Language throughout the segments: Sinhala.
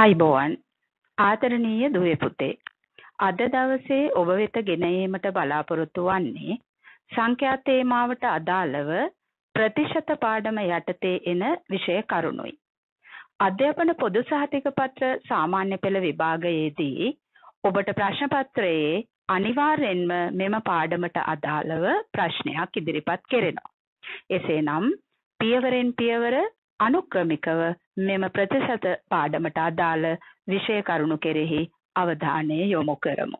ආයිබෝවන් ආදරණීය දුවේ පුතේ අද දවසේ ඔබ වෙත ගෙන ඒමට බලාපොරොත්තු වන්නේ සංඛ්‍යා තේමාවට අදාළව ප්‍රතිශත පාඩම යටතේ එන විෂය කරුණුයි. අධ්‍යාපන පොදු සහතික පත්‍ර සාමාන්‍ය පෙළ විභාගයේදී ඔබට ප්‍රශ්න පත්‍රයේ අනිවාර්යෙන්ම මෙම පාඩමට අදාළව ප්‍රශ්නයක් ඉදිරිපත් කෙරෙනවා. එසේනම් පියවරෙන් පියවර අනුක්‍රමිකව මෙම ප්‍රතිශත පාඩමට අදාළ විෂය කරුණු කෙරෙහි අවධානය යොමු කරමු.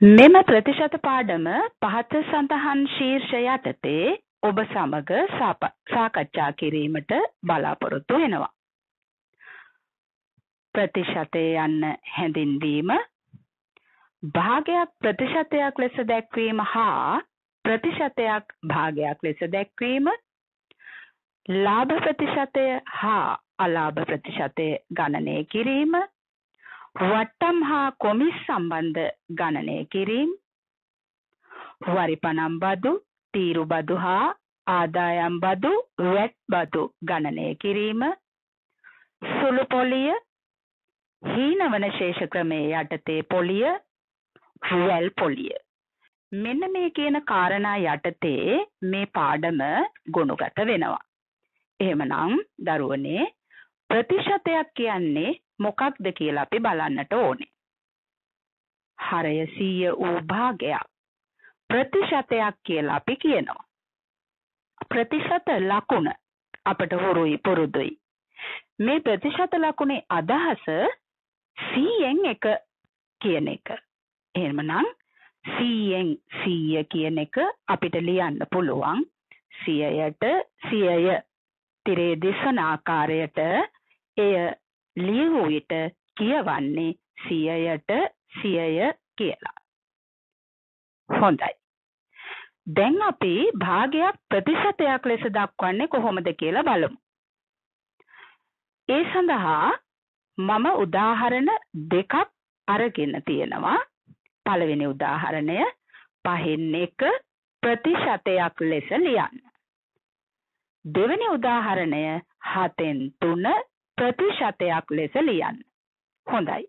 මෙම ප්‍රතිශත පාඩම පහත සඳහන් ශීර්ෂ යටතේ ඔබ සමග සාකච්ඡා කිරීමට බලාපොරොත්තු වෙනවා. ප්‍රතිශතය යන්න හැඳින්වීම භාගයක් ප්‍රතිශතයක් ලෙස දැක්වීම හා ප්‍රතිශතයක් භාගයක් ලෙස දැක්වීම. ලාභ ප්‍රතිශතය හා අලාභ ප්‍රතිශතය ගණනය කිරීම. වට්ටම් හා කොමිස් සම්බන්ධ ගණනය කිරීම. වරිපනම් බදු තීරු බදු හා ආදායම් බදු වැට් බදු ගණනය කිරීම. සුළු පොලිය හීනවන ශේෂ ක්‍රමයේ යටතේ පොලිය වැල් පොලිය. මෙන්න මේ කියන කාරණා යටතේ මේ පාඩම ගොනුගත වෙනවා. එහෙමනම් දරුවනේ ප්‍රතිශතයක් කියන්නේ මොකක්ද කියලා අපි බලන්නට ඕනේ. හරය 100 වූ භාගයක් ප්‍රතිශතයක් කියලා අපි කියනවා. ප්‍රතිශත ලකුණ අපට හුරුයි පුරුදුයි. මේ ප්‍රතිශත ලකුණේ අදහස 100න් එක කියන එක. එහෙමනම් 100න් 100 කියන එක අපිට ලියන්න පුළුවන් 100ට 100 තිරේ දිසන ආකාරයට එය ලියවූ විට කියවන්නේ 100ට 100 කියලා. හොඳයි. දැන් අපි භාගයක් ප්‍රතිශතයක් ලෙස දක්වන්නේ කොහොමද කියලා බලමු. ඒ සඳහා මම උදාහරණ දෙකක් අරගෙන තියෙනවා. පළවෙනි උදාහරණය පහෙන් එක ප්‍රතිශතයක් ලෙස ලියන්න. දෙවෙනි උදාහරණය හතෙන් තුන ප්‍රතිශතයක් ලෙස ලියන්න. හොඳයි.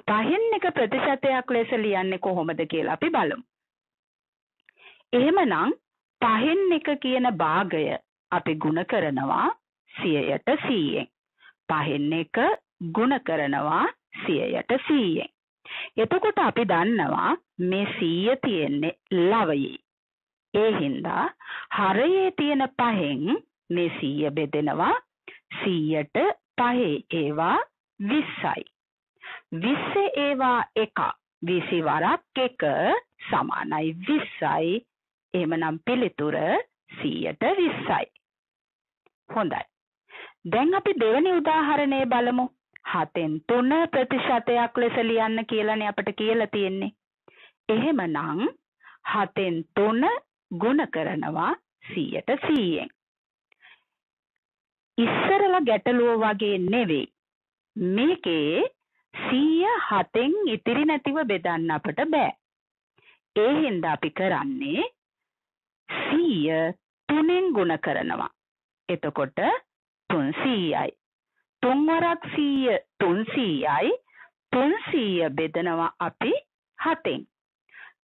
පහෙන් එක ප්‍රතිශතයක් ලෙස ලියන්නේ කොහොමද කියලා අපි බලමු. එහෙමනම් පහෙන් එක කියන භාගය අපි ගුණ කරනවා 100ට 100ෙන්. පහෙන් එක ගුණ කරනවා 100ට 100ෙන්. එතකොට අපි දන්නවා මේ 100 තියෙන්නේ ලවයේ. ඒ හින්දා හරයේ තියෙන පහෙන් මේ 100 බෙදෙනවා 100ට පහේ ඒවා 20යි. 20 ඒවා එක 20 වරක් එක සමානයි 20යි. එහෙමනම් පිළිතුර 100ට 20යි. හොඳයි. දැන් අපි දෙවෙනි උදාහරණය බලමු. හතෙන් තුන ප්‍රතිශතයක් ලෙස ලියන්න කියලානේ අපිට කියලා තියෙන්නේ. එහෙමනම් හතෙන් තුන ගුණ කරනවා 100ට 100ෙන්. ඉස්සරලා ගැටලුව වගේ නෙවෙයි. මේකේ 100 හතෙන් ඉතිරි නැතිව බෙදන්න අපට බෑ. ඒ හින්දා අපි කරන්නේ 100 තුනෙන් ගුණ කරනවා. එතකොට 300යි. තුන් වරක් 100 300යි 300 බෙදනවා අපි 7ෙන්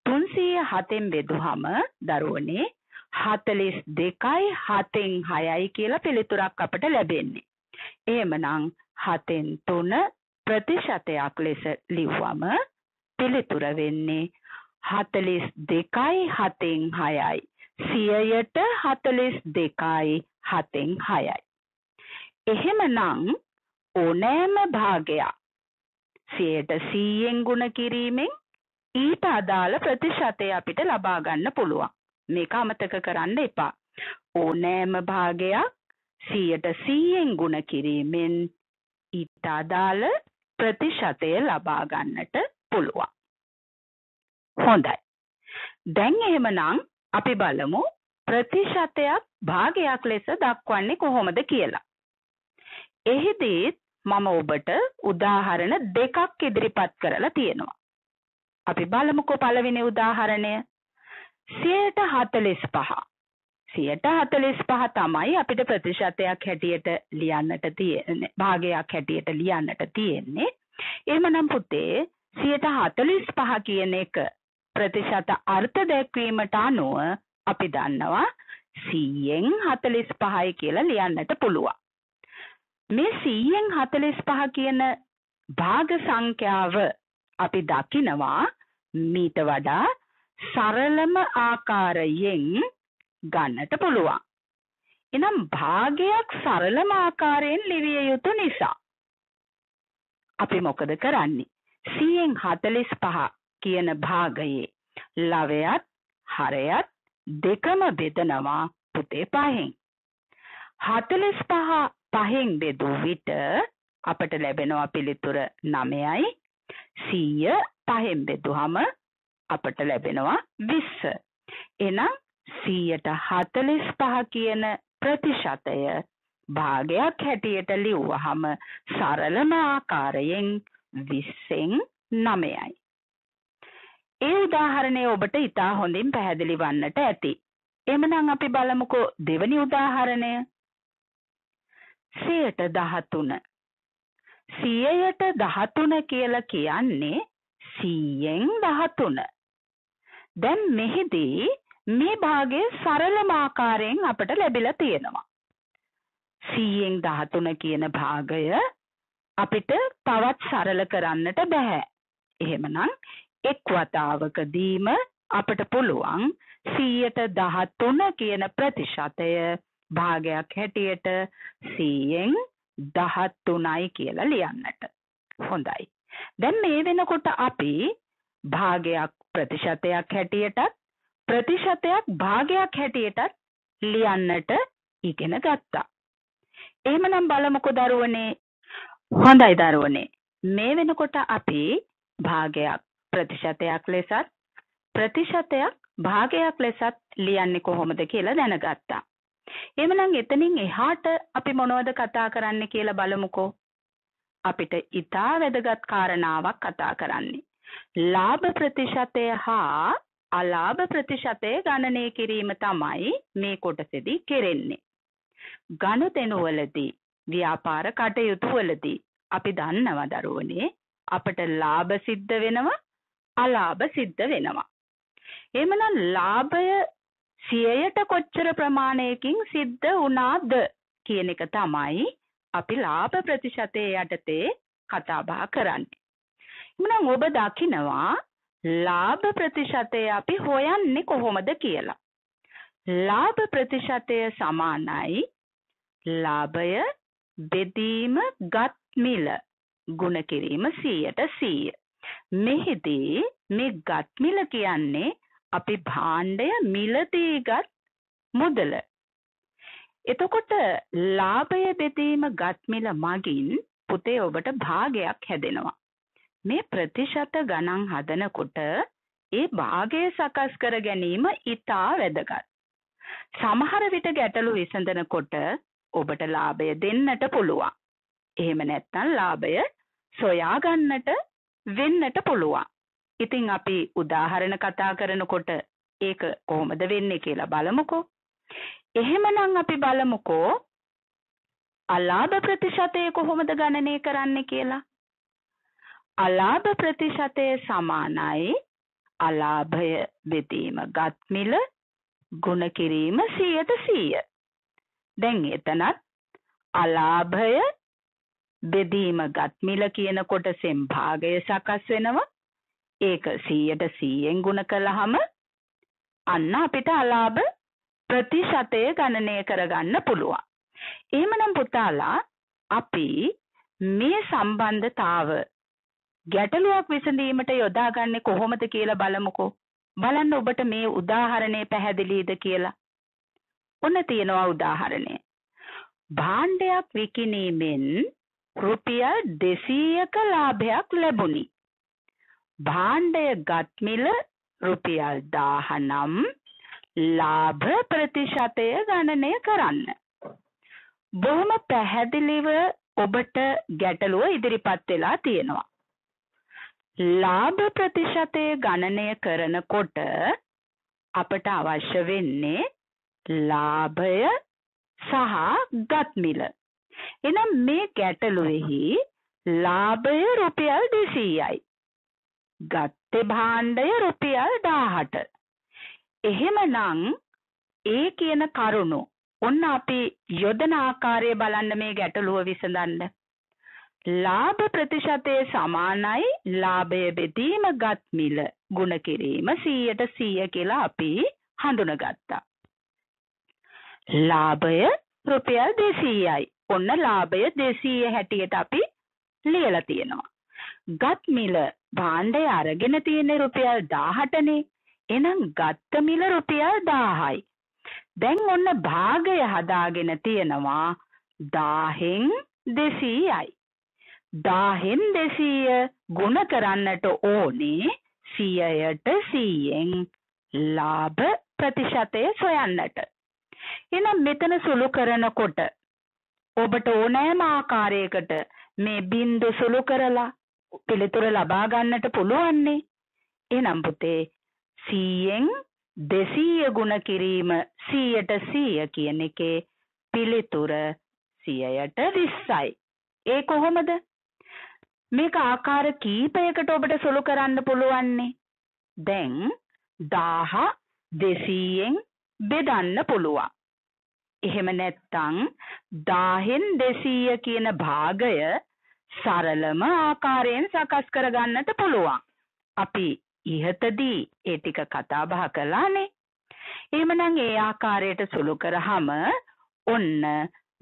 300 7ෙන් බෙදුවහම දරුවනේ 42යි 7ෙන් 6යි කියලා පිළිතුරක් අපට ලැබෙන්නේ. එහෙමනම් 7ෙන් 3 ප්‍රතිශතයක් ලෙස ලිව්වම පිළිතුර වෙන්නේ 42යි 7ෙන් 6යි. 100ට 42යි 7ෙන් 6යි. එහෙමනම් ඕනෑම භාගයක් සියයට සීයෙන් ගුණ කිරීමෙන් ඊට අදාළ ප්‍රතිශතය අපිට ලබා ගන්න පුළුවන්. මේක අමතක කරන්න එපා. ඕනෑම භාගයක් සියයට සීයෙන් ගුණ කිරීමෙන් ඊට අදාළ ප්‍රතිශතය ලබා ගන්නට පුළුවන්. හොඳයි. දැන් එහෙමනම් අපි බලමු ප්‍රතිශතයක් භාගයක් ලෙස දක්වන්නේ කොහොමද කියලා. එහිදීත් මම ඔබට උදාහරණ දෙකක් ඉදිරිපත් කරලා තියෙනවා. අපි බලමුකෝ පළවෙනි උදාහරණය. 145. සියට හතලිස් පහ තමයි අපිට ප්‍රතිශතයක් හැටියට ලියන්නට තියෙන්නේ භාගයක් හැටියට ලියන්නට තියෙන්නේ එහෙමනම් පුතේ සියට හතලිස් පහ කියන එක ප්‍රතිශත අර්ථ දැක්වීමට අනුව අපි දන්නවා සීයෙන් හතලිස් පහයි කියලා ලියන්නට පුළුවන් මේ සීයෙන් හතලිස් පහ කියන භාග සංඛ්‍යාව අපි දකිනවා මීට වඩා සරලම ආකාරයෙන් ගන්නට පුළුවන්. එනම් භාගයක් සරලම ආකාරයෙන් ලිවිය යුතු නිසා. අපි මොකද කරන්නේ? සියෙන් හතලිස් පහ කියන භාගයේ ලවයත් හරයත් දෙකම බෙදනවා පුතේ පහෙන්. හතලිස් පහ පහෙන් බෙදූ විට අපට ලැබෙනවා පිළිතුර නමයයි සීය පහෙන් බෙදුහම අපට ලැබෙනවා විස්ස. එනම් සීයට හතලිස් පහ කියන ප්‍රතිශතය භාගයක් හැටියට ලිව්වහම සරලම ආකාරයෙන් විස්සෙන් නමයයි. ඒ උදාහරණය ඔබට ඉතා හොඳින් පැහැදිලි වන්නට ඇති. එමනම් අපි බලමුකෝ දෙවනි උදාහරණය. සයට දහතුන. සියයට දහතුන කියලා කියන්නේ සීයෙන් දහතුන. දැන් මෙහිදී මේ භාගය සරලම ආකාරයෙන් අපට ලැබිලා තියෙනවා. සීයෙන් දහතුන කියන භාගය අපිට තවත් සරල කරන්නට බැහැ. එහෙමනම් එක් වතාවකදීම අපට පුළුවන් සීයට දහතුන කියන ප්‍රතිශතය භාගයක් හැටියට සීයෙන් දහත්තුනයි කියලා ලියන්නට. හොඳයි. දැන් මේ වෙනකොට අපි භාගයක් ප්‍රතිශතයක් හැටියටත් ප්‍රතිශතයක් භාගයක් හැටියටත් ලියන්නට ඉගෙන ගත්තා. එහෙමනම් බලමුකෝ දරුවනේ. හොඳයි දරුවනේ. මේ වෙනකොට අපි භාගයක් ප්‍රතිශතයක් ලෙසත් ප්‍රතිශතයක් භාගයක් ලෙසත් ලියන්නේ කොහොමද කියලා දැනගත්තා. එහෙමනම් එතනින් එහාට අපි මොනවද කතා කරන්න කියලා බලමුකෝ. අපිට ඊටා වැදගත් කාරණාවක් කතා කරන්නේ. ලාභ ප්‍රතිශතය හා අලාභ ප්‍රතිශතය ගණනය කිරීම තමයි මේ කොටසෙදී කෙරෙන්නේ. ගනුදෙනුවලදී ව්‍යාපාර කටයුතු වලදී අපි දන්නවා දරුවනේ අපට ලාභ සිද්ධ වෙනවා අලාභ සිද්ධ වෙනවා. එහෙමනම් ලාභය සියයට කොච්චර ප්‍රමාණයකින් සිද්ධ වුණාද කියන එක තමයි අපි ලාභ ප්‍රතිශතය යටතේ කතා බහ කරන්නේ. එහෙනම් ඔබ දකිනවා ලාභ ප්‍රතිශතය අපි හොයන්නේ කොහොමද කියලා. ලාභ ප්‍රතිශතය සමානයි ලාභය බෙදීම ගත් මිල ගුණ කිරීම 100ට 100. මෙහිදී මේ ගත් මිල කියන්නේ අපි භාණ්ඩය මිලදී ගත් මුදල. එතකොට ලාභය බෙදීම ගත් මිල මගින් පුතේ ඔබට භාගයක් හැදෙනවා. මේ ප්‍රතිශත ගණන් හදනකොට ඒ භාගය සකස් කර ගැනීම ඉතා වැදගත්. සමහර විට ගැටලු විසඳනකොට ඔබට ලාභය දෙන්නට පුළුවන්. එහෙම නැත්නම් ලාභය සොයාගන්නට වෙන්නට පුළුවන්. ඉතින් අපි උදාහරණ කතා කරනකොට ඒක කොහොමද වෙන්නේ කියලා බලමුකෝ. එහෙමනම් අපි බලමුකෝ අලාභ ප්‍රතිශතය කොහොමද ගණනය කරන්නේ කියලා. අලාභ ප්‍රතිශතය සමානයි අලාභය බෙදීම ගත් මිල ගුණ කිරීම 100ට 100. දැන් එතනත් අලාභය බෙදීම ගත් මිල කියන කොටසෙන් භාගය සකස් වෙනවා. ඒක 100ට 100ෙන් ගුණ කළාම අන්න අපිට අලාභ ප්‍රතිශතය ගණනය කරගන්න පුළුවන්. එහෙමනම් පුතාලා අපි මේ සම්බන්ධතාව ගැටලුවක් විසඳීමට යොදාගන්නේ කොහොමද කියලා බලමුකෝ. බලන්න ඔබට මේ උදාහරණය පැහැදිලිද කියලා. ඔන්න තියෙනවා උදාහරණය. භාණ්ඩයක් විකිණීමෙන් රුපියල් 200ක ලාභයක් ලැබුණි. භාණ්ඩය ගත් මිල රුපියල් 1000 නම් ලාභ ප්‍රතිශතය ගණනය කරන්න. බොහොම පැහැදිලිව ඔබට ගැටලුව ඉදිරිපත් වෙලා තියෙනවා. ලාභ ප්‍රතිශතය ගණනය කරනකොට අපට අවශ්‍ය වෙන්නේ ලාභය සහ ගත් මිල. එනම් මේ ගැටලුවෙහි ලාභය රුපියල් 200යි. ගත්තේ භාණ්ඩය රුපියල් 1000ට. එහෙමනම් ඒ කියන කරුණු ඔන්න අපි යොදන ආකාරය බලන්න මේ ගැටලුව විසඳන්න. ලාභ ප්‍රතිශතය සමානයි ලාභය බෙදීම ගත් මිල ගුණ කිරීම 100ට 100 කියලා අපි හඳුනගත්තා. ලාභය රුපියල් 200යි. ඔන්න ලාභය 200 හැටියට අපි ලියලා තියෙනවා. ගත් මිල භාණ්ඩය අරගෙන තියෙන රුපියල් 18නේ. එහෙනම් ගත්ත මිල රුපියල් 1000යි. දැන් ඔන්න භාගය හදාගෙන තියෙනවා 1000න් 200යි. දාහෙන් දෙසීය ගුණ කරන්නට ඕනේ සියයට සීයෙන් ලාභ ප්‍රතිශතය සොයන්නට. එනම් මෙතන සුළු කරනකොට ඔබට ඕනෑම ආකාරයකට මේ බින්දු සුළු කරලා පිළිතුර ලබා ගන්නට පුළුවන්නේ. එනම් පුතේ සීයෙන් දෙසීය ගුණ කිරීම සීයට සීය කියන එකේ පිළිතුර සියයට විස්සයි. ඒ කොහොමද? මේක ආකාර කීපයකට ඔබට සුළු කරන්න පුළුවන්නේ. දැන් 1000 200න් බෙදන්න පුළුවන්. එහෙම නැත්නම් 1000න් 200 කියන භාගය සරලම ආකාරයෙන් සකස් කරගන්නට පුළුවන්. අපි ඉහතදී ඒ ටික කතා බහ කළානේ. එහෙමනම් ඒ ආකාරයට සුළු කරාම ඔන්න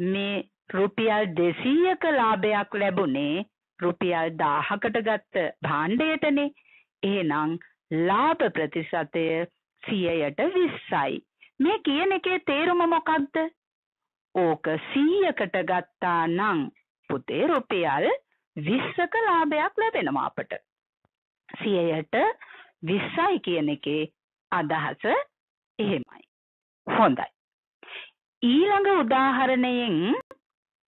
මේ රුපියල් 200ක ලාභයක් ලැබුණේ රුපියල් 1000කට ගත්ත භාණ්ඩයටනේ. එහෙනම් ලාභ ප්‍රතිශතය 100ට 20යි. මේ කියන එකේ තේරුම මොකක්ද? ඕක 100කට ගත්තා නම් පුතේ රුපියල් 20ක ලාභයක් ලැබෙනවා අපට. 100ට 20යි කියන එකේ අදහස එහෙමයි. හොඳයි. ඊළඟ උදාහරණයෙන්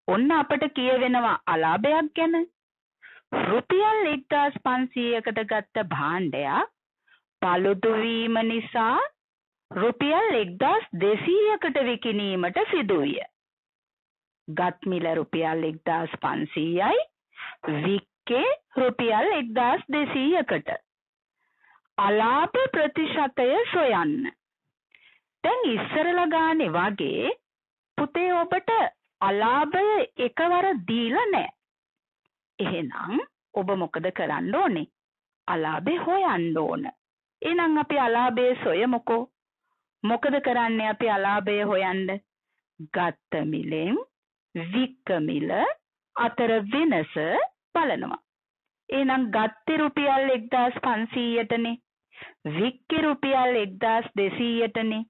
ඔන්න අපට කියවෙනවා අලාභයක් ගැන. රුපියල් එක්දාස් පන්සීයකට ගත්ත භාණ්ඩයක් පළුදුවීම නිසා රුපියල් එක්දාස් දෙසීයකට විකිනීමට සිදුවිය. ගත්මිල රුපියල් එක්දාස් පන්සීයයි වික්කේ රුපියල් එක්දාස් දෙසීයකට. අලාභ ප්‍රතිශතය සොයන්න. දැන් ඉස්සරල ගානේ වගේ පුතේ ඔබට අලාභය එකවර දීලා නෑ. එහෙනම් ඔබ මොකද කරන්න ඕනේ? අලාභේ හොයන්න ඕන. එහෙනම් අපි අලාභයේ සොයමුකෝ. මොකද කරන්නේ අපි අලාභය හොයන්න? ගත්ත මිලෙන් වික්ක මිල අතර වෙනස බලනවා. එහෙනම් ගත්තේ රුපියල් 1500ටනේ. වික්කේ රුපියල් 1200ටනේ.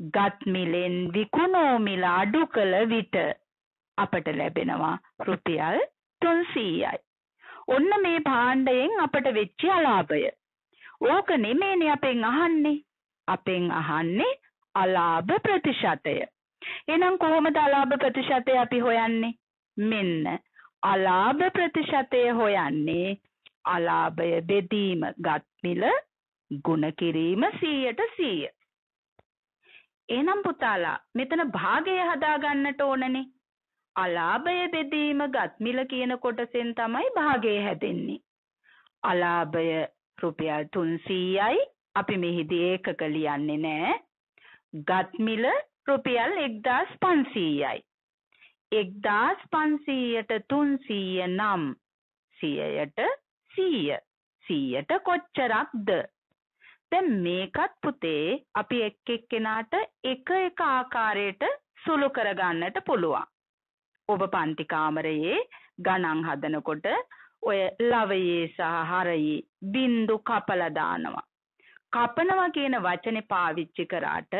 ගත් මිලෙන් විකුණෝ මිල අඩු කළ විට අපට ලැබෙනවා රුපියල් තුන්සීයයි. ඔන්න මේ භාණ්ඩයෙන් අපට වෙච්ච අලාභය. ඕක නෙමේනේ අපෙන් අහන්නේ. අපෙන් අහන්නේ අලාභ ප්‍රතිශතය. එහෙනම් කොහොමද අලාභ ප්‍රතිශතය අපි හොයන්නේ? මෙන්න අලාභ ප්‍රතිශතය හොයන්නේ අලාභය බෙදීම ගත් මිල ගුණ කිරීම 100ට 100. එහෙනම් පුතාලා මෙතන භාගය හදා ගන්නට ඕනනේ. අලාභය බෙදීම ගත්මිල කියන කොටසෙන් තමයි භාගය හැදෙන්නේ. අලාභය රුපියල් 300යි අපි මෙහිදී ඒකක ලියන්නේ නෑ. ගත්මිල රුපියල් 1500යි. 1500ට 300 නම් 100ට 100 100ට කොච්චරක්ද? දැන් මේකත් පුතේ අපි එක් එක්කෙනාට එක එක ආකාරයට සුළු කරගන්නට පුළුවන්. ඔබ පන්ති කාමරයේ ගණන් හදනකොට ඔය ලවයේ සහ හරයේ බින්දු කපලා දානවා. කපනවා කියන වචනේ පාවිච්චි කරාට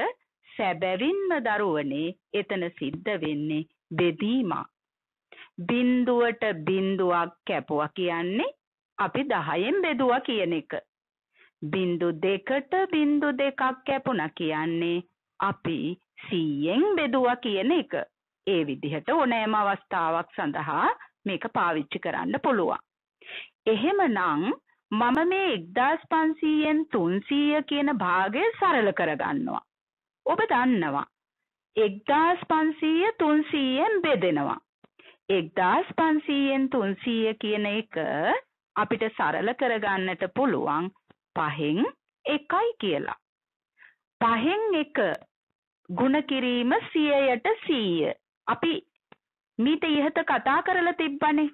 සැබවින්ම දරුවනේ එතන සිද්ධ වෙන්නේ බෙදීමක්. බින්දුවට බින්දුවක් කැපුවා කියන්නේ අපි 10න් බෙදුවා කියන එක. බින්දු දෙකට බින්දු දෙකක් කැපුණා කියන්නේ අපි 100න් බෙදුවා කියන එක. ඒ විදිහට ඕනෑම අවස්ථාවක් සඳහා මේක පාවිච්චි කරන්න පුළුවන්. එහෙමනම් මම මේ 1500න් 300 කියන භාගය සරල කරගන්නවා. ඔබ දන්නවා 1500 300ෙන් බෙදෙනවා. 1500ෙන් 300 කියන එක අපිට සරල කරගන්නට පුළුවන් පහෙන් එකයි කියලා. පහෙන් එක ගුණ කිරීම 100ට 100. අපි මීට ඉහත කතා කරලා තිබ්බනේ.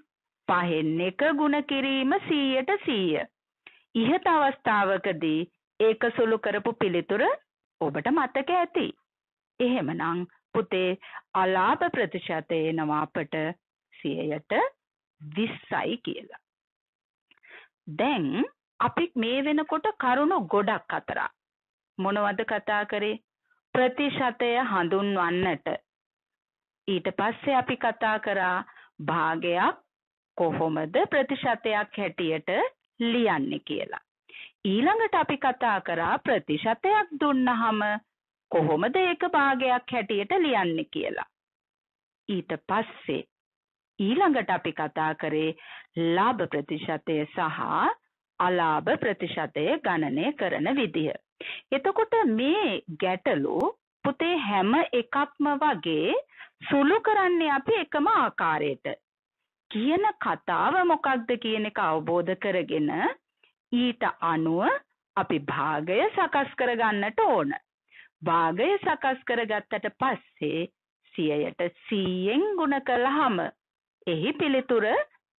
පහෙන් එක ගුණ කිරීම 100ට 100. ඉහත අවස්ථාවකදී ඒක සුළු කරපු පිළිතුර ඔබට මතක ඇති. එහෙමනම් පුතේ අලාභ ප්‍රතිශතය එනවා අපට 100ට 20යි කියලා. දැන් අපි මේ වෙනකොට කරුණු ගොඩක් අතරා මොනවද කතා කරේ ප්‍රතිශතය හඳුන්වන්නට ඊට පස්සේ අපි කතා කරා භාගයක් කොහොමද ප්‍රතිශතයක් හැටියට ලියන්නේ කියලා. ඊළඟට අපි කතා කරා ප්‍රතිශතයක් දුන්නහම කොහොමද ඒක භාගයක් හැටියට ලියන්නේ කියලා. ඊට පස්සේ ඊළඟට අපි කතා කරේ ලාභ ප්‍රතිශතය සහ අලාභ ප්‍රතිශතය ගණනය කරන විදිහ. එතකොට මේ ගැටලු පුතේ හැම එකක්ම වගේ සුළු කරන්නේ අපි එකම ආකාරයට. කියන කතාව මොකක්ද කියන එක අවබෝධ කරගෙන ඊට අනුව අපි භාගය සකස් කරගන්නට ඕන. භාගය සකස් කරගත්තට පස්සේ සියයට සීයෙන් ගුණ කළහම එහි පිළිතුර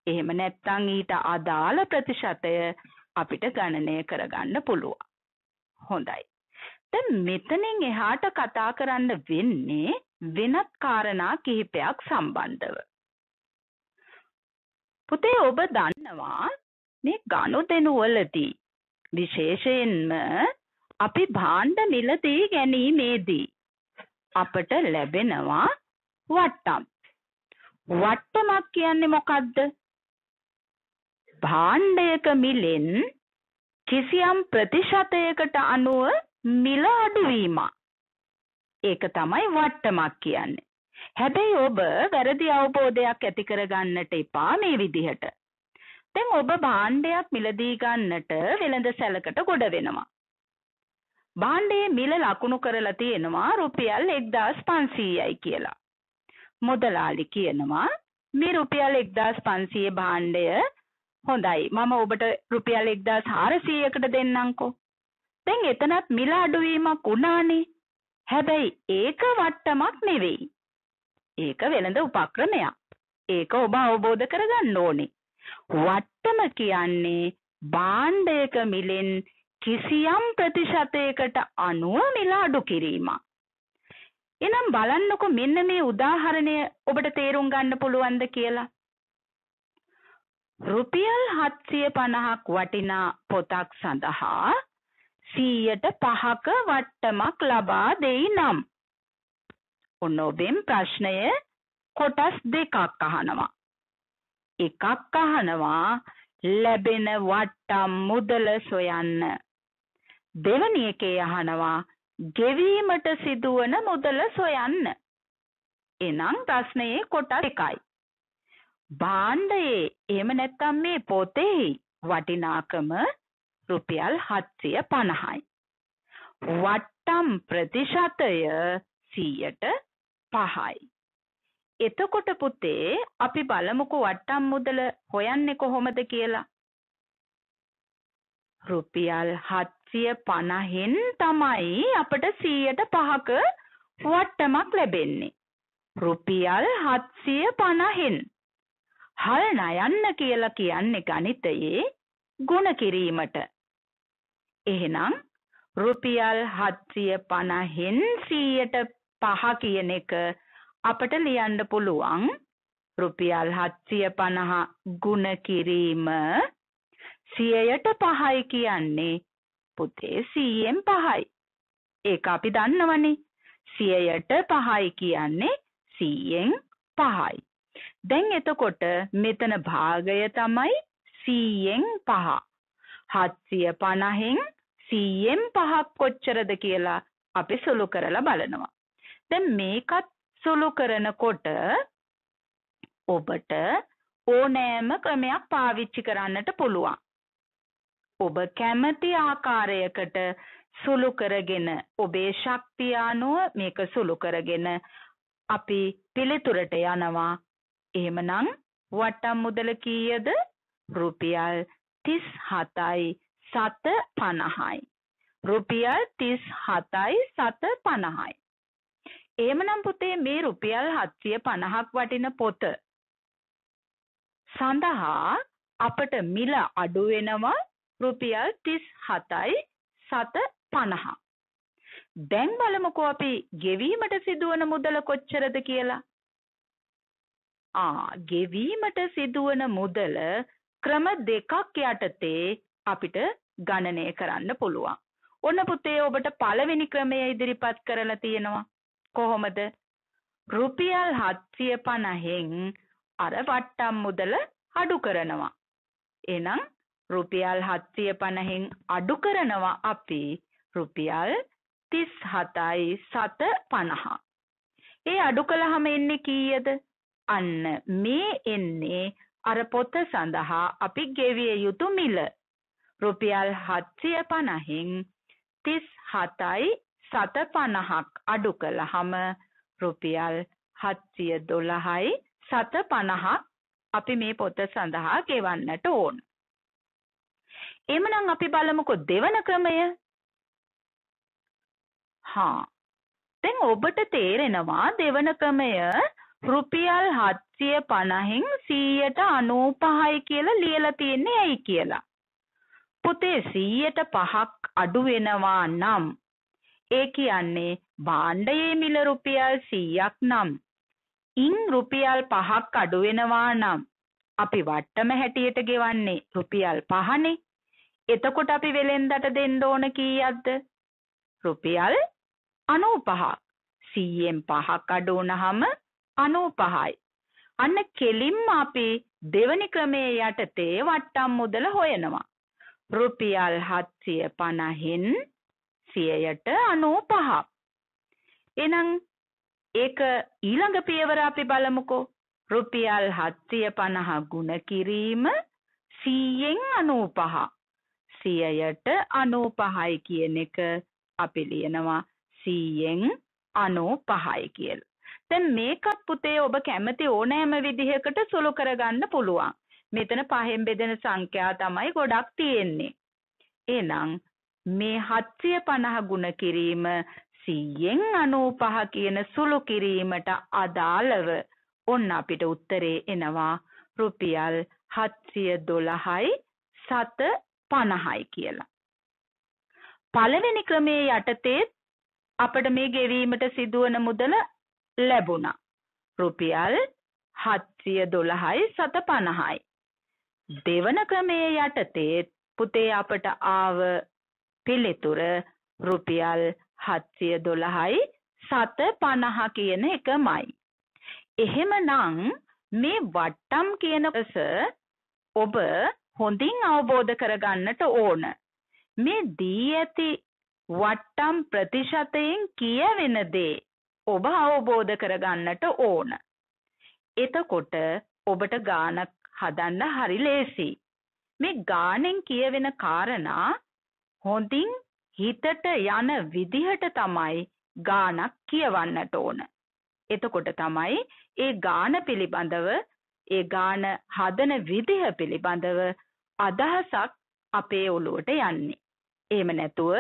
එහෙම නැත්තං ඊට අදාළ ප්‍රතිශතය අපිට ගණනය කරගන්න පුළුවන්. හොඳයි. දැන් මෙතනින් එහාට කතා කරන්න වෙන්නේ වෙනත් කාරණා කිහිපයක් සම්බන්ධව. පුතේ ඔබ දන්නවා මේ ගනුදෙනු වලදී විශේෂයෙන්ම අපි භාණ්ඩ මිලදී ගැනීමේදී අපට ලැබෙනවා වට්ටම්. වට්ටමක් කියන්නේ මොකක්ද? භාණ්ඩයක මිලෙන් කිසියම් ප්‍රතිශතයකට අනුව මිල අඩුවීමක්. ඒක තමයි වට්ටමක් කියන්නේ. හැබැයි ඔබ වැරදි අවබෝධයක් ඇති කරගන්නට එපා මේ විදිහට. දැන් ඔබ භාණ්ඩයක් මිලදී ගන්නට වෙළඳ සැලකට ගොඩ වෙනවා. භාණ්ඩයේ මිල ලකුණු කරලා තියෙනවා රුපියල් 1500යි කියලා. මුදලාලි කියනවා මේ රුපියල් 1500 භාණ්ඩය හොඳයි මම ඔබට රුපියල් 1400කට දෙන්නම්කෝ. දැන් එතනත් මිල අඩුවීමක් වුණානේ. හැබැයි ඒක වට්ටමක් නෙවෙයි. ඒක වෙළඳ උපක්‍රමයක්. ඒක ඔබ අවබෝධ කරගන්න ඕනේ. වට්ටම කියන්නේ භාණ්ඩයක මිලෙන් කිසියම් ප්‍රතිශතයකට අනුව මිල අඩු කිරීමක්. එහෙනම් බලන්නකො මෙන්න මේ උදාහරණය ඔබට තේරුම් ගන්න පුළුවන්ද කියලා. රුපියල් 750ක් වටිනා පොතක් සඳහා 100ට 5ක වට්ටමක් ලබා දෙයි නම් ඔන්න ඔබෙන් ප්‍රශ්නය කොටස් දෙකක් අහනවා. එකක් අහනවා ලැබෙන වට්ටම් මුදල සොයන්න. දෙවැනි එකේ අහනවා ගෙවීමට සිදුවන මුදල සොයන්න. එනම් ප්‍රශ්නයේ කොටස් එකයි. භාණ්ඩයේ එහෙම නැත්නම් මේ පොතේ වටිනාකම රුපියල් 750යි. වට්ටම් ප්‍රතිශතය 100ට 5යි. එතකොට පුතේ අපි බලමුකෝ වට්ටම් මුදල හොයන්නේ කොහොමද කියලා. රුපියල් 750න් තමයි අපට 100ට 5ක වට්ටමක් ලැබෙන්නේ. රුපියල් 750න් හල් නයන්න කියලා කියන්නේ ගණිතයේ ගුණ කිරීමට. එහෙනම් රුපියල් 750න් 100ට 5 කියන එක අපට ලියන්න පුළුවන් රුපියල් 750 ගුණ කිරීම 100ට 5යි කියන්නේ පුතේ 100න් 5යි. ඒක අපි දන්නවනේ. 100ට 5යි කියන්නේ 100න් 5යි. දැන් එතකොට මෙතන භාගය තමයි 100න් 5. 750න් 100න් 5ක් කොච්චරද කියලා අපි සුළු කරලා බලනවා. දැන් මේකත් සුළු කරනකොට ඔබට ඕනෑම ක්‍රමයක් පාවිච්චි කරන්නට පුළුවන්. ඔබ කැමති ආකාරයකට සුළු කරගෙන ඔබේ ශක්තිය අනුව මේක සුළු කරගෙන අපි පිළිතුරට යනවා. එහෙමනම් වට්ටම් මුදල කීයද? රුපියල් 37යි 750යි. රුපියල් 37යි 750යි. එහෙමනම් පුතේ මේ රුපියල් 750ක් වටින පොත සඳහා අපට මිල අඩු වෙනවා රුපියල් 37යි 750. දැන් බලමුකෝ අපි ගෙවීමට සිදුවන මුදල කොච්චරද කියලා. ආ ගෙවීමට සිදුවන මුදල ක්‍රම දෙකක් යටතේ අපිට ගණනය කරන්න පුළුවන්. ඔන්න පුතේ ඔබට පළවෙනි ක්‍රමය ඉදිරිපත් කරලා තියෙනවා. කොහොමද? රුපියල් 750න් අර වට්ටම් මුදල අඩු කරනවා. එහෙනම් රුපියල් 750න් අඩු කරනවා අපි රුපියල් 37යි 750. ඒ අඩු කළාම එන්නේ කීයද? අන්න මේ එන්නේ අර පොත සඳහා අපි ගෙවිය යුතු මිල. රුපියල් 750න් 37යි 750ක් අඩු කළාම රුපියල් 712යි 750ක් අපි මේ පොත සඳහා ගෙවන්නට ඕන. එමනම් අපි බලමුකෝ දෙවන ක්‍රමය. හා. දැන් ඔබට තේරෙනවා දෙවන ක්‍රමය රුපියල් 750න් 195යි කියලා ලියලා තියෙන්නේ ඇයි කියලා. පුතේ 100ට 5ක් අඩු වෙනවා නම් ඒ කියන්නේ භාණ්ඩයේ මිල රුපියල් 100ක් නම් ඉන් රුපියල් 5ක් අඩු වෙනවා නම් අපි වට්ටම හැටියට ගෙවන්නේ රුපියල් 5නේ. එතකොට අපි වෙලෙන්දට දෙන්න ඕන කීයක්ද? රුපියල් 95ක්. 100න් 5ක් අඩු වුනහම 95යි. අන්න කෙලින්ම අපි දෙවනි ක්‍රමයේ යටතේ වට්ටම් මුදල හොයනවා. රුපියල් 750න් 100ට 95ක්. එහෙනම් ඒක ඊළඟ පියවර අපි බලමුකෝ. රුපියල් 750 ගුණ කිරීම 100න් 95. 100ට 95යි කියන එක අපි ලියනවා 100න් 95යි කියලා. දැන් මේකත් පුතේ ඔබ කැමති ඕනෑම විදිහකට සුළු කරගන්න පුළුවන්. මෙතන පහෙන් බෙදෙන සංඛ්‍යා තමයි ගොඩක් තියෙන්නේ. එහෙනම් මේ 750 ගුණ කිරීම 100න් 95 කියන සුළු කිරීමට අදාළව ඔන්න අපිට උත්තරේ එනවා රුපියල් 712යි 750යි කියලා. පළවෙනි ක්‍රමයේ යටතේ අපිට මේ ගෙවීමට සිදුවන මුදල ලැබුණා. රුපියල් 712යි 750යි. දෙවන ක්‍රමයේ යටතේ පුතේ අපට ආව පිළිතුර රුපියල් 712යි 750 කියන එකමයි. එහෙමනම් මේ වට්ටම් කියන කොටස ඔබ හොඳින් අවබෝධ කරගන්නට ඕන. මේ දී ඇති වට්ටම් ප්‍රතිශතයෙන් කියවෙන දේ ඔබ අවබෝධ කරගන්නට ඕන. එතකොට ඔබට ගානක් හදන්න හරි ලේසි. මේ ගානෙන් කියවෙන කාරණා හොඳින් හිතට යන විදිහට තමයි ගානක් කියවන්නට ඕන. එතකොට තමයි ඒ ගාන පිළිබඳව ඒ ගාන හදන විදිහ පිළිබඳව අදහසක් අපේ ඔළුවට යන්නේ. එහෙම නැතුව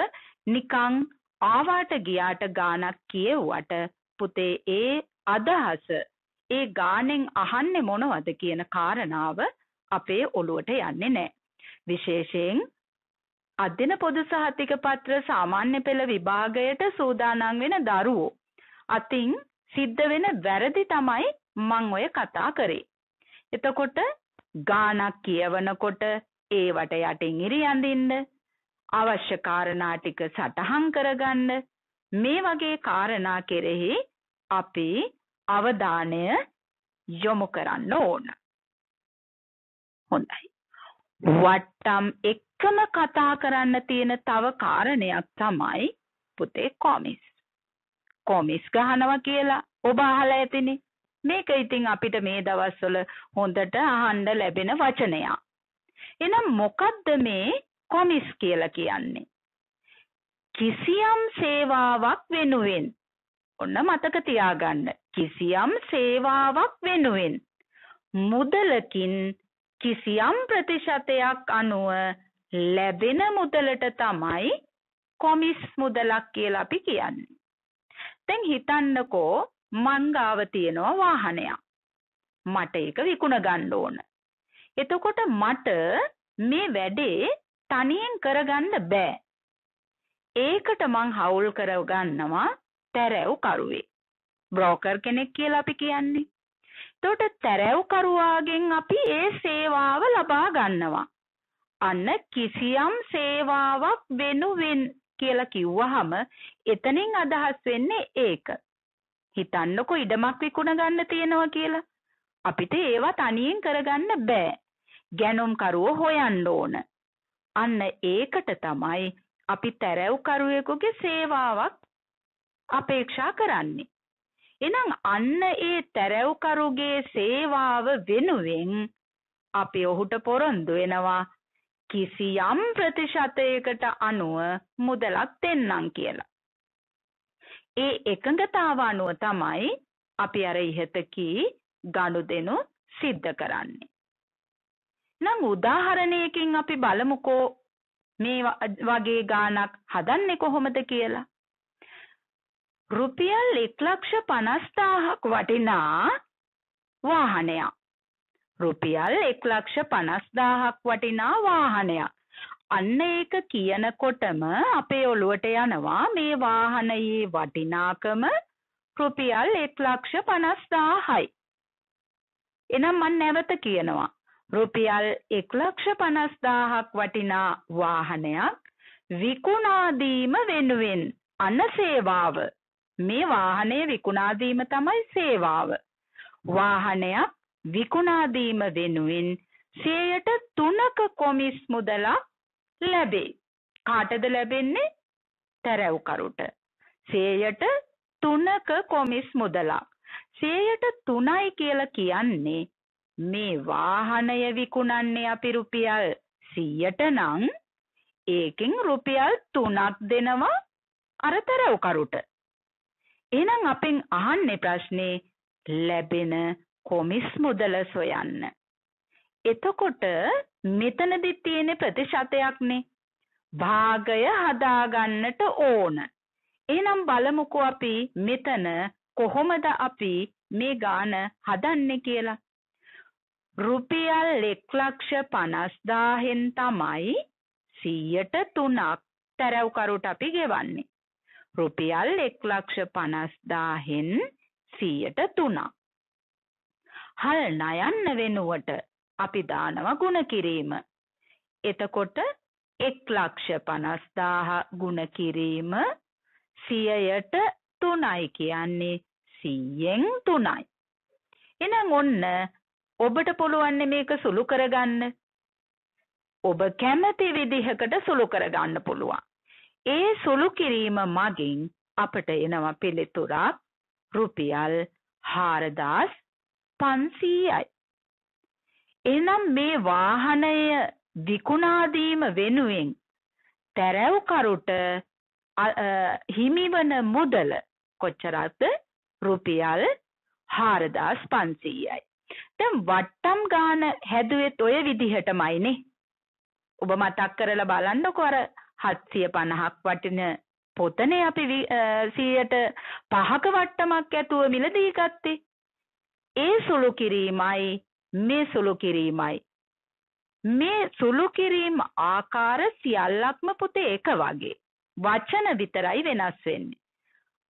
නිකං ආවාට ගියාට ගානක් කියෙව්වට පුතේ ඒ අදහස ඒ ගානෙන් අහන්නේ මොනවද කියන කාරණාව අපේ ඔළුවට යන්නේ නැහැ. විශේෂයෙන් අදින පොදු සහතික පත්‍ර සාමාන්‍ය පෙළ විභාගයට සූදානම් වෙන දරුවෝ අතින් සිද්ධ වෙන වැරදි තමයි මං ඔය කතා කරේ. එතකොට ගානක් කියවනකොට ඒවට යටින් ඉරි අඳින්න අවශ්‍ය කාරණා ටික සටහන් කරගන්න මේ වගේ කාරණා කෙරෙහි අපි අවධානය යොමු කරන්න ඕන. හොඳයි. වට්ටම් එක්කම කතා කරන්න තියෙන තව කාරණයක් තමයි පුතේ කොමිස්. කොමිස් ගහනවා කියලා ඔබ අහලා ඇතිනේ. මේක ඉතින් අපිට මේ දවස්වල හොඳට අහන්න ලැබෙන වචනයක්. එහෙනම් මොකද්ද මේ කොමිස් කියලා කියන්නේ? කිසියම් සේවාවක් වෙනුවෙන් ඔන්න මතක තියාගන්න කිසියම් සේවාවක් වෙනුවෙන් මුදලකින් කිසියම් ප්‍රතිශතයක් අනුව ලැබෙන මුදලට තමයි කොමිස් මුදලක් කියලා අපි කියන්නේ. දැන් හිතන්නකෝ මං ගාව තියෙනවා වාහනයක්. මට ඒක විකුණ ගන්න ඕන. එතකොට මට මේ වැඩේ තනියෙන් කරගන්න බෑ. ඒකට මං හවුල් කරගන්නවා තැරැව් කරුවේ. බ්‍රෝකර් කෙනෙක් කියලා අපි කියන්නේ. එතකොට තැරැව් කරුවාගෙන් අපි ඒ සේවාව ලබා ගන්නවා. අන්න කිසියම් සේවාවක් වෙනුවෙන් කියලා කිව්වහම එතනින් අදහස් වෙන්නේ ඒක. හිතන්නකො ඉඩමක් විකුණ ගන්න තියෙනවා කියලා. අපිට ඒවා තනියෙන් කරගන්න බෑ. ගැනුම්කරුවෝ හොයන්න ඕන. අන්න ඒකට තමයි අපි තැරැව්කරුවෙකුගේ සේවාවක් අපේක්ෂා කරන්නේ. එහෙනම් අන්න ඒ තැරැව්කරුගේ සේවාව වෙනුවෙන් අපි ඔහුට පොරොන්දු වෙනවා කිසියම් ප්‍රතිශතයකට අනුව මුදලක් දෙන්නම් කියලා. ඒ එකඟතාව අනුව තමයි අපි අර ඉහත කී ගනුදෙනු සිද්ධ කරන්නේ. නම් උදාහරණයකින් අපි බලමුකෝ මේ වගේ ගාණක් හදන්නේ කොහොමද කියලා. රුපියල් 1,50,000ක් වටිනා වාහනයක්. රුපියල් 1,50,000ක් වටිනා වාහනයක්. අන්න ඒක කියනකොටම අපේ ඔළුවට යනවා මේ වාහනයේ වටිනාකම රුපියල් 1,50,000යි. එනම් මම නැවත කියනවා රුපියල් 1,50,000ක් වටිනා වාහනයක් විකුණා දීම වෙනුවෙන් අන සේවාව මේ වාහනය විකුණා දීම තමයි සේවාව වාහනයක් විකුණා දීම වෙනුවෙන් 3ක කොමිස් මුදලක් ලැබේ. කාටද ලැබෙන්නේ? තැරැව්කරුට. 3ක කොමිස් මුදලක්. 3යි කියලා කියන්නේ මේ වාහනය විකුණන්නේ අපි රුපියල් 100ට නම් ඒකෙන් රුපියල් 3ක් දෙනවා අර තරව්කරුට. එහෙනම් අපෙන් අහන්නේ ප්‍රශ්නේ ලැබෙන කොමිස් මුදල සොයන්න. එතකොට මෙතනදි තියෙන ප්‍රතිශතයක්නේ. භාගය හදාගන්නට ඕන. එහෙනම් බලමුකෝ අපි මෙතන කොහොමද අපි මේ ගාන හදන්නේ කියලා. රුපියල් එක් ලක්ෂ පනස් දාහෙන් තමයි සීයට තුනක් තැරැව්කරුට අපි ගෙවන්නේ. රුපියල් එක් ලක්ෂ පනස් දාහෙන් සීයට තුනක්. හල් නයන්න වෙනුවට අපි දානවා ගුණ කිරීම. එතකොට එක් ලක්ෂ පනස්දාහ ගුණ කිරීම සියයට තුනයි කියන්නේ සීයෙන් තුනයි. එනම් ඔන්න ඔබට පුළුවන් මේක සුළු කරගන්න. ඔබ කැමති විදිහකට සුළු කරගන්න පුළුවන්. ඒ සුළු කිරීම මගින් අපට එනවා පිළිතුරක් රුපියල් 4500යි. එනම් මේ වාහනය විකුණා දීම වෙනුවෙන් තැරැව්කරුට හිමිවන මුදල කොච්චරද රුපියල් 4500යි. දැන් වට්ටම් ගාන හැදුවෙත් ඔය විදිහටමයිනේ. ඔබ මතක් කරලා බලන්නකෝ අර 750ක් වටින පොතනේ අපි 100ට පහක වට්ටමක් ඇතුව මිලදී ගත්තේ. ඒ සුළු කිරීමයි මේ සුළු කිරීමයි. මේ සුළු කිරීම ආකාර සියල්ලක්ම පුතේ එක වගේ. වචන විතරයි වෙනස් වෙන්නේ.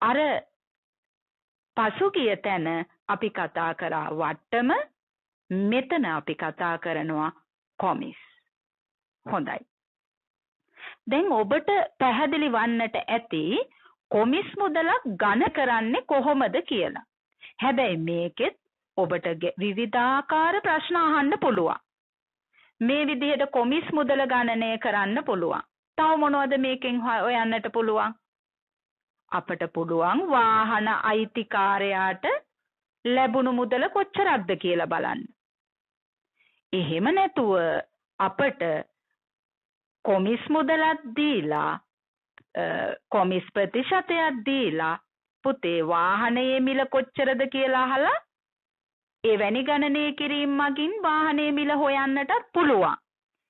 අර පසුගිය තැන අපි කතා කරා වට්ටම මෙතන අපි කතා කරනවා කොමිස්. හොඳයි. දැන් ඔබට පැහැදිලි වන්නට ඇති කොමිස් මුදලක් ගණ කරන්නේ කොහොමද කියලා. හැබැයි මේකෙත් ඔබට විවිධාකාර ප්‍රශ්න අහන්න පුළුවන්. මේ විදිහට කොමිස් මුදල ගණනය කරන්න පුළුවන්. තව මොනවද මේකෙන් හොයන්නට පුළුවන්? අපට පුළුවන් වාහන අයිතිකාරයාට ලැබුණු මුදල කොච්චරක්ද කියලා බලන්න. එහෙම නැතුව අපට කොමිස් මුදලක් දීලා කොමිස් ප්‍රතිශතයක් දීලා පුතේ වාහනයේ මිල කොච්චරද කියලා අහලා එවැනි ගණනය කිරීම මගින් වාහනේ මිල හොයන්නටත් පුළුවන්.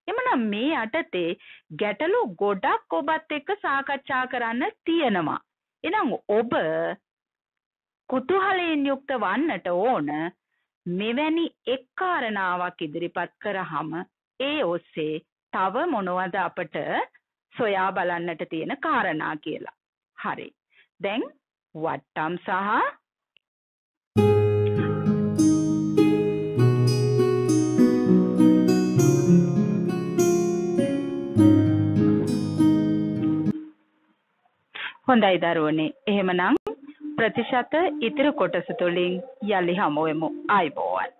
එමනම් මේ යටතේ ගැටලු ගොඩක් ඔබත් එක්ක සාකච්ඡා කරන්න තියෙනවා. එහෙනම් ඔබ කුතුහලයෙන් යුක්ත වන්නට ඕන මෙවැනි එක් කාරණාවක් ඉදිරිපත් කරාම ඒ ඔස්සේ තව මොනවද අපට සොයා බලන්නට තියෙන කාරණා කියලා. හරි. දැන් වට්ටම් සහ හොඳයි දරුවනේ. එහෙමනම් ප්‍රතිශත ඉතිරි කොටස තුලින් යලි හමු වෙමු. ආයිබෝවන්.